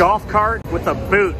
golf cart with a boot.